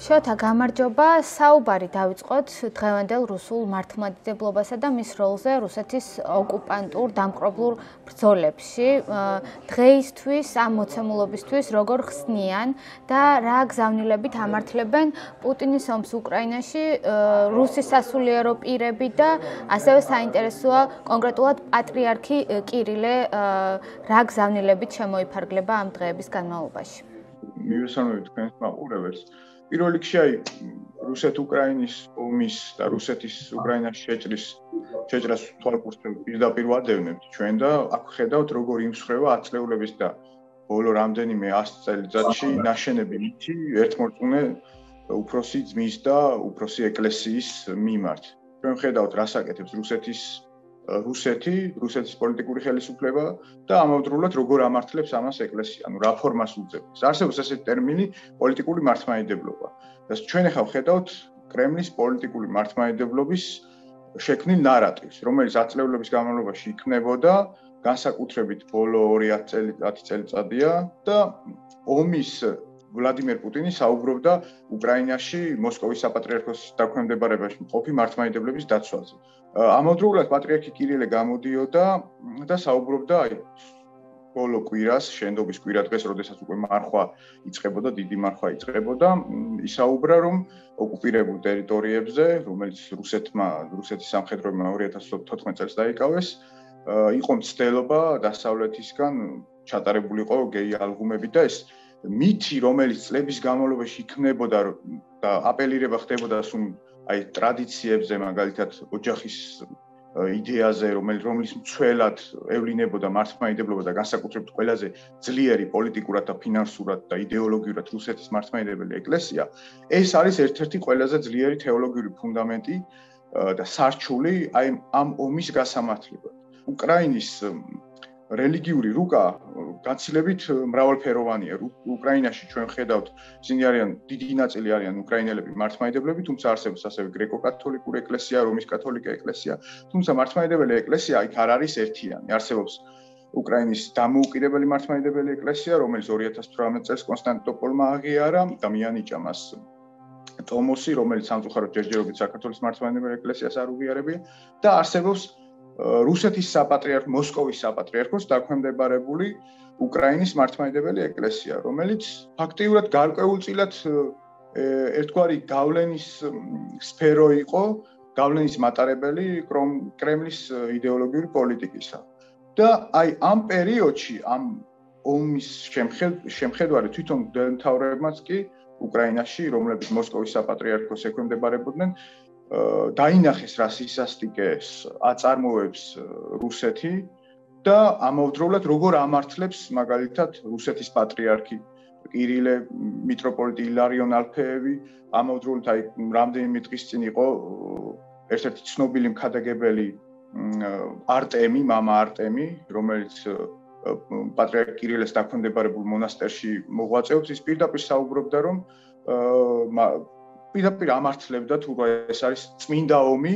შოთა გამარჯობა საუბარი დავიწყოთ დღევანდელ რუსულ მართლმადიდებლობასა და მის როლზე რუსეთის ოკუპანტურ დამპყრობლურ ბრძოლებში დღეისთვის ამ მოცემულობისთვის როგორ ხსნიან და რა გზავნილებით ამართლებენ პუტინის ომს უკრაინაში რუსის სასულიერო პირები და ასევე საინტერესოა კონკრეტულად პატრიარქი კირილე რა გზავნილებით შემოიფარგლება ამ დღეების განმავლობაში. მივესალმებით თქვენს მაყურებელს პირველ რიგში აი რუსეთ-უკრაინის ომის და რუსეთის უკრაინაში შეჭრის შეჭრას თვალყურს პირდაპირ ვადევნებთ ჩვენ და აქ ხედავთ როგორ იმსხრევა ათწლეულების და ბოლო რამდენიმე 100 წელიწადში ნაშენები მითი ერთმორწმუნე უფროსი ძმის და უფროსი ეკლესიის მიმართ. ჩვენ ხედავთ რას აკეთებს რუსეთის რუსეთი, რუსეთის პოლიტიკური ხელისუფლება და ამავდროულად როგორ ამართლებს ამას ეკლესია, ანუ რა ფორმას უძებს. არსებობს ესეთი ტერმინი პოლიტიკური მართლმადიდებლობა. და ჩვენ ახლა ვხედავთ კრემლის პოლიტიკური მართლმადიდებლობის შექმნილ ნარატივს, რომელიც აწლევლების განმავლობაში იქნებოდა განსაკუთრებით ბოლო 2-10 წელიწადია და ომის ვლადიმერ პუტინი საუბრობდა უკრაინაში მოსკოვის საპატრიარქოს დაქვემდებარებაში მყოფი მართლმადიდებლების დაცვაზე. ამავდროულად პატრიარქი კირილე გამოდიოდა და საუბრობდა აი ბოლო კვირას, შენდობის კვირა დღეს, როდესაც უკვე მარხვა იწყებოდა, დიდი მარხვა იწყებოდა, ისაუბრა რომ ოკუპირებულ ტერიტორიებზე, რომელიც რუსეთმა, რუსეთის სამხედროებმა 2014 წელს დაიკავეს, იყო მცდელობა დასავლეთისგან ჩატარებულიყო გეი ალბომები და ეს მითი, რომელიც წლების განმავლობაში იქნებოდა და აპელირება ხდებოდა სულ აი ტრადიციებზე, მაგალითად ოჯახის იდეაზე, რომელიც რომლის მცველად ევლინებოდა მართლმადიდებლობა და განსაკუთრებით ყველაზე ძლიერი პოლიტიკურად და ფინანსურად და იდეოლოგიურად რუსეთის მართლმადიდებელი ეკლესია, ეს არის ერთ-ერთი ყველაზე ძლიერი თეოლოგიური ფუნდამენტი და სარჩული აი ამ ომის გასამართლებლად. უკრაინის რელიგიური რუკა გაცილებით მრავალფეროვანია. უკრაინაში ჩვენ ხედავთ, ისინი არიან დიდი ნაწილი არიან უკრაინელები მართლმადიდებლები, თუმცა არსებობს ასევე გრეკო-კათოლიკური ეკლესია, რომის კათოლიკე ეკლესია, თუმცა მართლმადიდებელი ეკლესია იქ არ არის ერთიანი. არსებობს უკრაინის დამოუკიდებელი მართლმადიდებელი ეკლესია, რომელიც 2018 წელს კონსტანტინოპოლმა აღიარა და მიანიჭა მას ტომოსი, რომელიც სამწუხაროდ ჯერჯერობით საქართველოს მართლმადიდებელი ეკლესიას არ უღიარებია და არსებობს რუსეთის საპატრიარქო მოსკოვის საპატრიარქოს დაქვემდებარებული უკრაინის მართლმადიდებელი ეკლესია, რომელიც ფაქტიურად გარკვეულწილად ერთგვარი გავლენის სფერო იყო, გავლენის მატარებელი კრემლის იდეოლოგიური პოლიტიკისა. და აი ამ პერიოდში ამ ომის შემხედვარი თვითონ დემთავრებმაც კი უკრაინაში, რომლებიც მოსკოვის საპატრიარქოს ექვემდებარებოდნენ, დაინახეს რა სისასტიკეს აწარმოებს რუსეთი და ამავდროულად როგორ ამართლებს მაგალითად რუსეთის პატრიარქი კირილე მიტროპოლიტი ილარიონ ალფეევი ამავდროულად აი რამდენიმე დღის წინ იყო ერთ-ერთი ცნობილი მქადაგებელი არტემი мама არტემი რომელიც პატრიარქ კირილეს დაქვემდებარებულ მონასტერში მოღვაწეობს ის პირდაპირ საუბრობდა რომ პირდაპირ ამართლებდა თუ რა ეს არის წმინდა ომი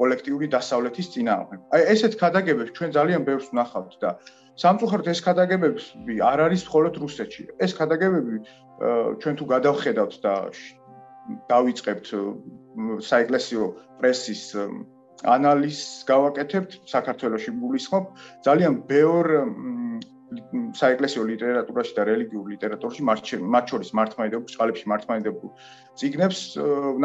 კოლექტიური დასავლეთის წინააღმდეგ. აი ესეთ ქადაგებებს ჩვენ ძალიან ბევრს ვნახავთ და სამწუხაროდ ეს ქადაგებები არ არის მხოლოდ რუსეთში. ეს ქადაგებები ჩვენ თუ გადავხედავთ და დავიწყებთ საეკლესიო პრესის ანალიზს გავაკეთებთ საქართველოსში გულისხმობ ძალიან ბევრ საეკლესიო ლიტერატურაში და რელიგიურ ლიტერატურაში მათ შორის მართლმადიდებლურ წყალებში მართლმადიდებლურ ციგნებს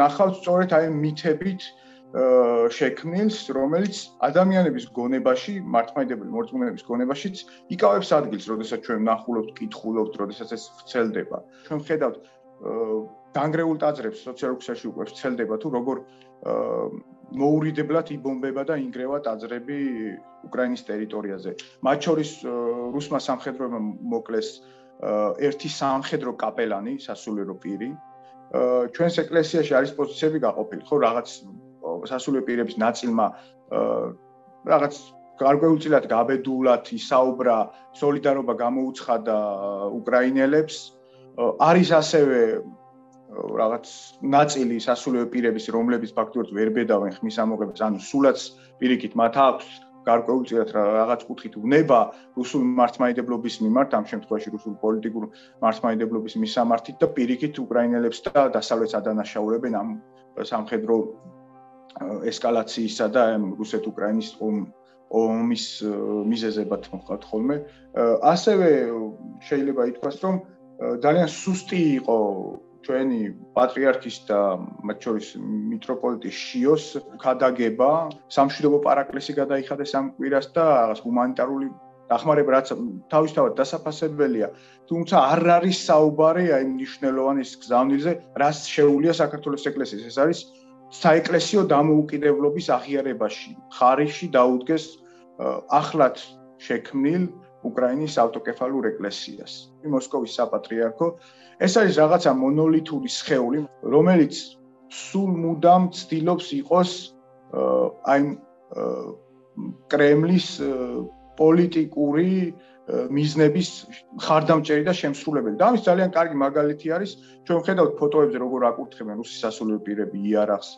ნახავთ სწორედ აი მითებით შექმნილს, რომელიც ადამიანების გონებაში, მართლმადიდებელი მორწმუნეების გონებაშიც იკავებს ადგილს, როდესაც ჩვენ ნახულობთ, კითხულობთ, როდესაც ეს ვრცელდება. ჩვენ ხედავთ დანგრეულ ტაძრებს სოციალურ ქსელში უკვე ვრცელდება თუ როგორ მოურიდებლად იბომბება და ინგრევა ტაძრები უკრაინის ტერიტორიაზე. მათ შორის რუსმა სამხედროებმა მოკლეს ერთი სამხედრო კაპელანი, სასულიერო პირი. ჩვენს ეკლესიაში არის პოზიციები გაყოფილი, ხო, რაღაც სასულიერო პირების ნაწილმა რაღაც გარკვეულწილად გაბედულად ისაუბრა, სოლიდარობა გამოუცხადა უკრაინელებს, აა არის ასევე რაღაც ნაწილი სასულიერო პირების რომლებიც ფაქტობრივად ვერ ბედავენ ხმის ამოღებას ანუ სულაც პირიქით მათ აქვს გარკვეულწილად რაღაც კუთხით უნება რუსულ მართლმადიდებლობის მიმართ, ამ შემთხვევაში რუსულ პოლიტიკურ მართლმადიდებლობის მისამართით და პირიქით უკრაინელებს და დასავლეთს ადანაშაულებენ ამ სამხედრო ესკალაციისა და რუსეთ-უკრაინის ომის მიზეზებად მოხდა ხოლმე. ასევე შეიძლება ითქვას, რომ ძალიან სუსტი იყო ჩვენი პატრიარქის და მათ შორის მიტროპოლიტის შიოს ქადაგება, სამშვიდობო პარაკლისი გადაიხადეს ამ კვირას და რაღაც ჰუმანიტარული დახმარება რაც თავისთავად დასაფასებელია, თუმცა არ არის საუბარი აი მნიშვნელოვანის გზავნილზე, რაც შეუულია საქართველოს ეკლესიის. ეს არის საეკლესიო დამოუკიდებლობის აღიარებაში, ხარიში დაუდგეს ახლად შექმნილ უკრაინის ავტოკეფალურ ეკლესიას. მოსკოვის საპატრიარქო ეს არის რაღაცა მონოლითური სხეული, რომელიც სულ მუდამ ცდილობს იყოს აი კრემლის პოლიტიკური მიზნების ხარდამჭერი და შემსრულებელი. და ამის ძალიან კარგი მაგალითი არის, ჩვენ ხედავთ ფოტოებზე როგორ აკურთხებენ რუსი სასულიერო პირები იარაღს,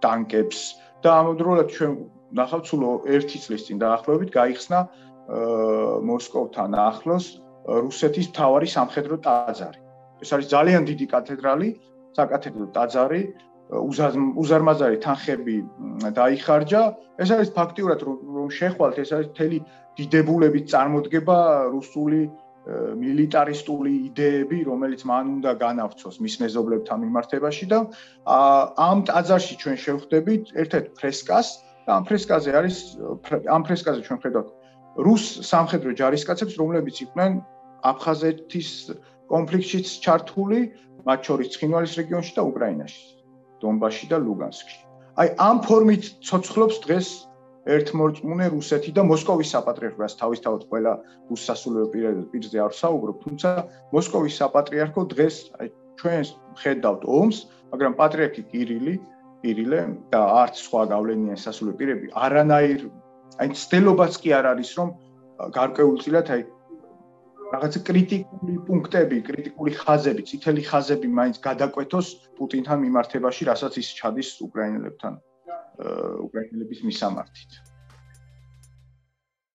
ტანკებს და ამავდროულად ჩვენ ნახავთ სულ ერთი წლის წინ დაახლოებით გაიხსნა მოსკოვთან ახლოს რუსეთის მთავარი სამხედრო ტაძარი. ეს არის ძალიან დიდი კათედრალი, საკათედრო ტაძარი, უზარმაზარი თანხები დაიხარჯა. ეს არის ფაქტიურად რომ შეხვალთ, ეს არის მთელი დიდებულების წარმოდგება რუსული მილიტარისტული იდეები, რომელიც მან უნდა განავცოს მის მეზობლებთან მიმართებაში და ამ ტაძარში ჩვენ შევხვდებით ერთ-ერთ ფრესკას და ამ ფრესკაზე არის ამ ფრესკაზე ჩვენ ხედავთ რუს სამხედრო ჯარისკაცებს, რომლებიც იყვნენ აფხაზეთის კონფლიქტშიც ჩართული, მათ შორის ცხინვალის რეგიონში და უკრაინაში, დონბასში და ლუგანსკში. აი ამ ფორმით ცოცხლობს დღეს ერთმორწმუნე რუსეთი და მოსკოვის საპატრიარქოს თავისთავად ყველა რუსასულიერო პირზე არ საუბრობ, თუმცა მოსკოვის საპატრიარქო დღეს აი ჩვენ ხედავთ ომს, მაგრამ პატრიარქი კირილი, კირილე და არც სხვა გავლენიანი სასულიერო პირები არანაირ აი ცდელობაც კი არ არის რომ გარკვეულწილად აი რაღაცა კრიტიკული პუნქტები, კრიტიკული ხაზები, წითელი ხაზები მაინც გადაკვეთოს პუტინთან მიმართებაში, რასაც ის ჩადის უკრაინელებთან უკრაინელების მისამართით.